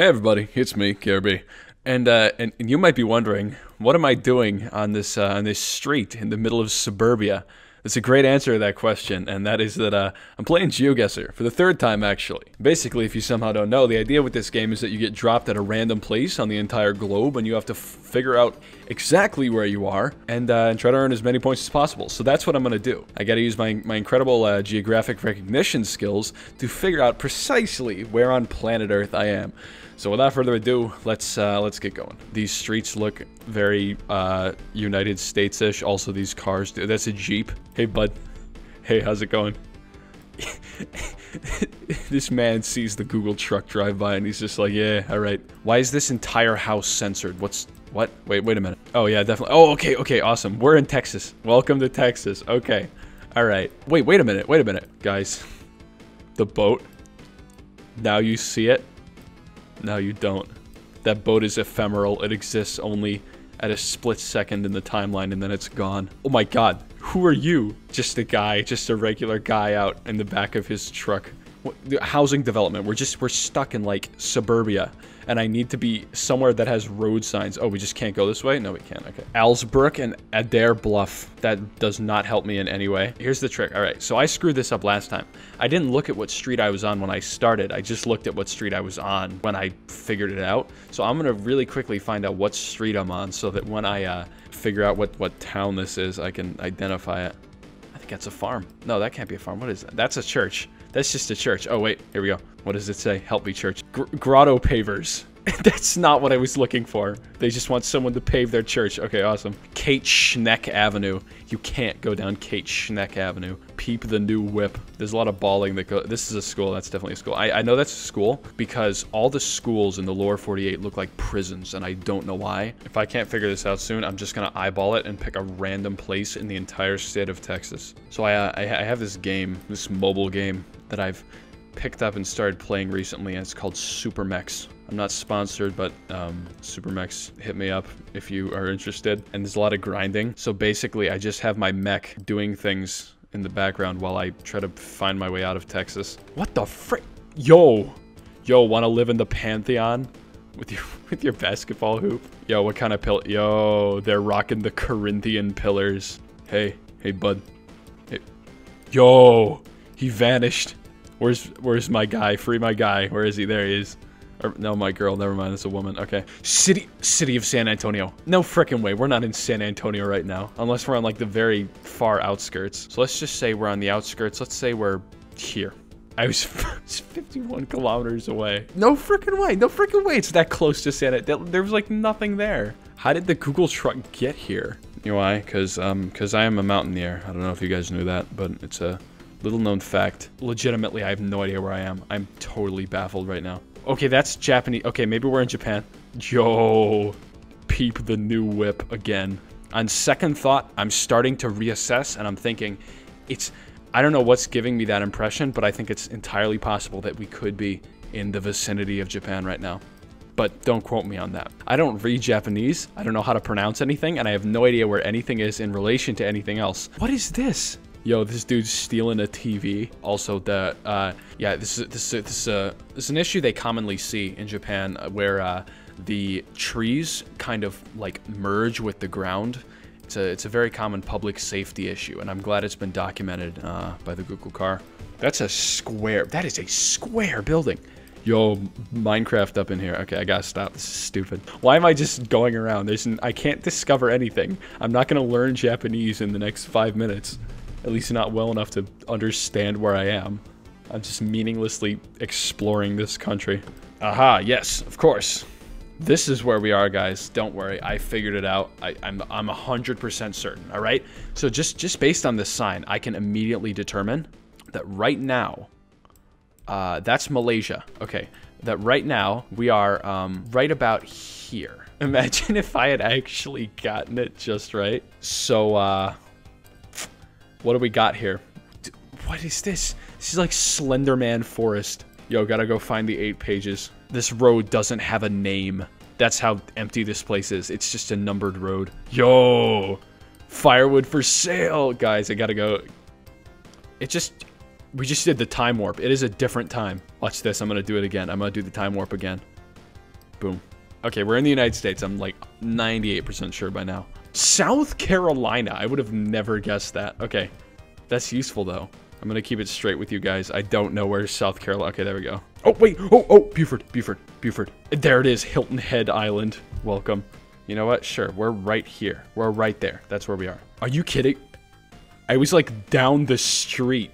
Hey everybody, it's me, Kirby. And, uh, and you might be wondering, what am I doing on this uh, on this street in the middle of suburbia? It's a great answer to that question, and that is that uh, I'm playing GeoGuessr for the third time, actually. Basically, if you somehow don't know, the idea with this game is that you get dropped at a random place on the entire globe, and you have to figure out exactly where you are and, uh, and try to earn as many points as possible. So that's what I'm going to do. I got to use my, my incredible uh, geographic recognition skills to figure out precisely where on planet Earth I am. So without further ado, let's uh, let's get going. These streets look very uh, United States-ish. Also, these cars. That's a Jeep. Hey, bud. Hey, how's it going? this man sees the Google truck drive by and he's just like, yeah, all right. Why is this entire house censored? What's what? Wait, wait a minute. Oh yeah, definitely. Oh, okay, okay, awesome. We're in Texas. Welcome to Texas. Okay. All right. Wait, wait a minute. Wait a minute, guys. The boat. Now you see it. No, you don't. That boat is ephemeral. It exists only at a split second in the timeline and then it's gone. Oh my god. Who are you? Just a guy, just a regular guy out in the back of his truck. Housing development. We're just, we're stuck in like suburbia and I need to be somewhere that has road signs. Oh, we just can't go this way? No, we can't. Okay. Alsbrook and Adair Bluff. That does not help me in any way. Here's the trick. All right, so I screwed this up last time. I didn't look at what street I was on when I started. I just looked at what street I was on when I figured it out. So I'm to really quickly find out what street I'm on so that when I uh, figure out what, what town this is, I can identify it. I think that's a farm. No, that can't be a farm. What is that? That's a church. That's just a church. Oh, wait. Here we go. What does it say? Help me, church. Gr grotto pavers. That's not what I was looking for. They just want someone to pave their church. Okay, awesome. Kate Schneck Avenue. You can't go down Kate Schneck Avenue. Peep the new whip. There's a lot of bawling that. This is a school. That's definitely a school. I, I know that's a school because all the schools in the lower 48 look like prisons, and I don't know why. If I can't figure this out soon, I'm just gonna eyeball it and pick a random place in the entire state of Texas. So I, uh, I, I have this game, this mobile game that I've picked up and started playing recently, and it's called Super Mechs. I'm not sponsored, but um, Super Mechs, hit me up if you are interested. And there's a lot of grinding. So basically, I just have my mech doing things in the background while I try to find my way out of Texas. What the frick? Yo! Yo, want to live in the Pantheon? With your, with your basketball hoop? Yo, what kind of pill? Yo, they're rocking the Corinthian pillars. Hey, hey, bud. Hey. Yo, he vanished. Where's where's my guy? Free my guy. Where is he? There he is. Or, no, my girl. Never mind. It's a woman. Okay. City City of San Antonio. No freaking way. We're not in San Antonio right now. Unless we're on like the very far outskirts. So let's just say we're on the outskirts. Let's say we're here. I was 51 kilometers away. No freaking way. No freaking way. It's that close to San Antonio. There was like nothing there. How did the Google truck get here? You know why? Because um, cause I am a mountaineer. I don't know if you guys knew that, but it's a Little known fact. Legitimately, I have no idea where I am. I'm totally baffled right now. Okay, that's Japanese. Okay, maybe we're in Japan. Yo, peep the new whip again. On second thought, I'm starting to reassess and I'm thinking it's, I don't know what's giving me that impression, but I think it's entirely possible that we could be in the vicinity of Japan right now. But don't quote me on that. I don't read Japanese. I don't know how to pronounce anything, and I have no idea where anything is in relation to anything else. What is this? Yo, this dude's stealing a TV. Also, the uh, yeah, this is this is this is, uh, this is an issue they commonly see in Japan uh, where uh, the trees kind of like merge with the ground. It's a it's a very common public safety issue, and I'm glad it's been documented uh, by the Google car. That's a square. That is a square building. Yo, Minecraft up in here. Okay, I gotta stop. This is stupid. Why am I just going around? There's an, I can't discover anything. I'm not gonna learn Japanese in the next five minutes. At least not well enough to understand where I am. I'm just meaninglessly exploring this country. Aha, yes, of course. This is where we are, guys. Don't worry, I figured it out. I, am I'm 100% certain, all right? So just, just based on this sign, I can immediately determine that right now, uh, that's Malaysia. Okay, that right now we are um, right about here. Imagine if I had actually gotten it just right. So, uh, what do we got here? What is this? This is like Slenderman Forest. Yo, gotta go find the eight pages. This road doesn't have a name. That's how empty this place is. It's just a numbered road. Yo! Firewood for sale! Guys, I gotta go. It just... We just did the time warp. It is a different time. Watch this. I'm gonna do it again. I'm gonna do the time warp again. Boom. Okay, we're in the United States. I'm like 98% sure by now. South Carolina. I would have never guessed that. Okay. That's useful, though. I'm going to keep it straight with you guys. I don't know where South Carolina... Okay, there we go. Oh, wait. Oh, oh, Buford, Buford, Beaufort. There it is. Hilton Head Island. Welcome. You know what? Sure. We're right here. We're right there. That's where we are. Are you kidding? I was like down the street.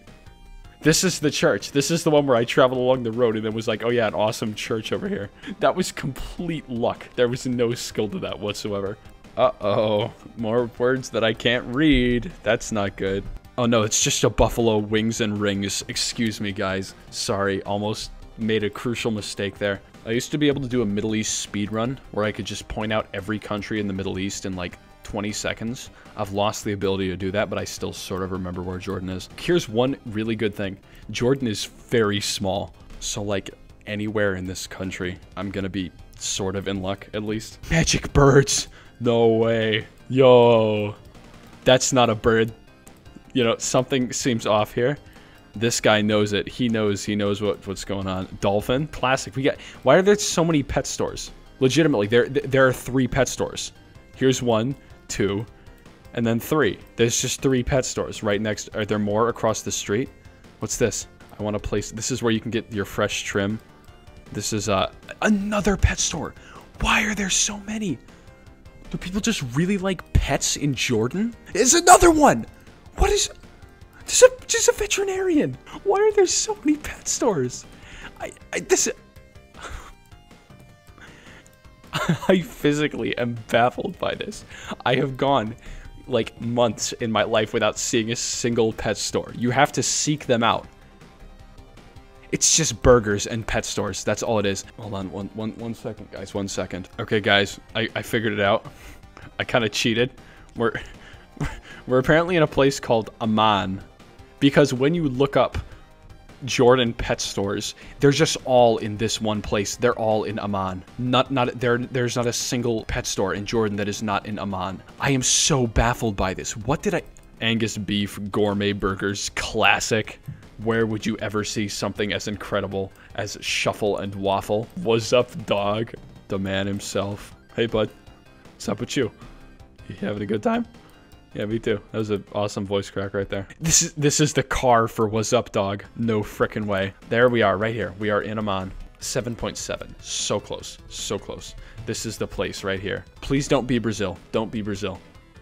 This is the church. This is the one where I traveled along the road and then was like, oh yeah, an awesome church over here. That was complete luck. There was no skill to that whatsoever. Uh-oh. More words that I can't read. That's not good. Oh no, it's just a buffalo wings and rings. Excuse me, guys. Sorry, almost made a crucial mistake there. I used to be able to do a Middle East speed run where I could just point out every country in the Middle East in like 20 seconds. I've lost the ability to do that, but I still sort of remember where Jordan is. Here's one really good thing. Jordan is very small. So like anywhere in this country, I'm gonna be sort of in luck at least. Magic birds. No way. Yo. That's not a bird. You know, something seems off here. This guy knows it. He knows he knows what, what's going on. Dolphin, classic. We got why are there so many pet stores? Legitimately, there there are three pet stores. Here's one, two, and then three. There's just three pet stores right next. Are there more across the street? What's this? I want to place. This is where you can get your fresh trim. This is uh, another pet store. Why are there so many? Do people just really like pets in Jordan? Is another one. What is? Just a, just a veterinarian. Why are there so many pet stores? I, I this. I physically am baffled by this. I have gone like months in my life without seeing a single pet store. You have to seek them out. It's just burgers and pet stores. That's all it is. Hold on one, one, one second, guys. One second. Okay, guys. I, I figured it out. I kind of cheated. We're, we're apparently in a place called Amman. Because when you look up Jordan pet stores. They're just all in this one place. They're all in Amman. Not not there there's not a single pet store in Jordan that is not in Amman. I am so baffled by this. What did I Angus beef gourmet burgers classic. Where would you ever see something as incredible as shuffle and waffle? What's up, dog? The man himself. Hey, bud. What's up with you? You having a good time? Yeah, me too. That was an awesome voice crack right there. This is this is the car for What's Up Dog. No frickin' way. There we are, right here. We are in Amman. 7.7. So close. So close. This is the place right here. Please don't be Brazil. Don't be Brazil.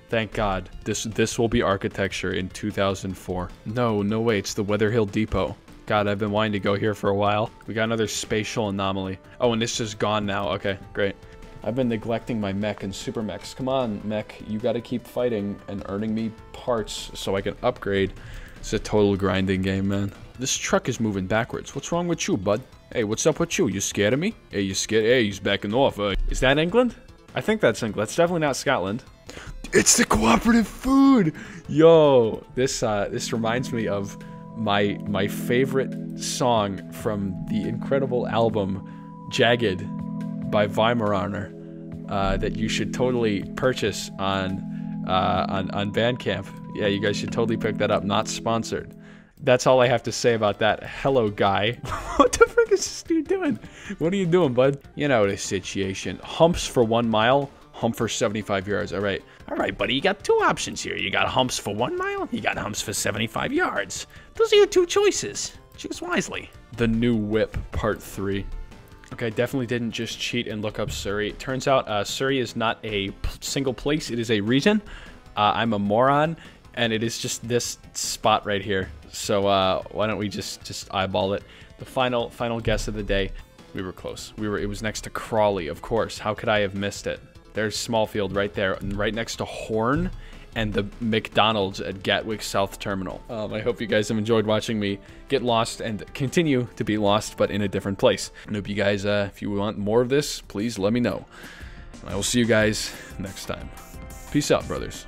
Thank God. This this will be architecture in 2004. No, no way. It's the Weatherhill Depot. God, I've been wanting to go here for a while. We got another spatial anomaly. Oh, and it's just gone now. Okay, great. I've been neglecting my mech and super mechs. Come on, mech, you gotta keep fighting and earning me parts so I can upgrade. It's a total grinding game, man. This truck is moving backwards. What's wrong with you, bud? Hey, what's up with you? You scared of me? Hey, you scared? Hey, he's backing off. Uh, is that England? I think that's England. That's definitely not Scotland. It's the cooperative food. Yo, this uh, this reminds me of my my favorite song from the incredible album Jagged by Weimaraner uh, that you should totally purchase on uh, on on Bandcamp. Yeah, you guys should totally pick that up. Not sponsored. That's all I have to say about that. Hello, guy. what the frick is this dude doing? What are you doing, bud? You know the situation. Humps for one mile. Hump for 75 yards. All right. All right, buddy. You got two options here. You got humps for one mile. You got humps for 75 yards. Those are your two choices. Choose wisely. The new whip, part three. Okay, definitely didn't just cheat and look up Surrey. Turns out uh, Surrey is not a single place, it is a region. Uh, I'm a moron, and it is just this spot right here. So uh, why don't we just, just eyeball it. The final final guess of the day, we were close. We were It was next to Crawley, of course. How could I have missed it? There's Smallfield right there, right next to Horne and the McDonald's at Gatwick South Terminal. Um, I hope you guys have enjoyed watching me get lost and continue to be lost, but in a different place. I hope you guys, uh, if you want more of this, please let me know. I will see you guys next time. Peace out, brothers.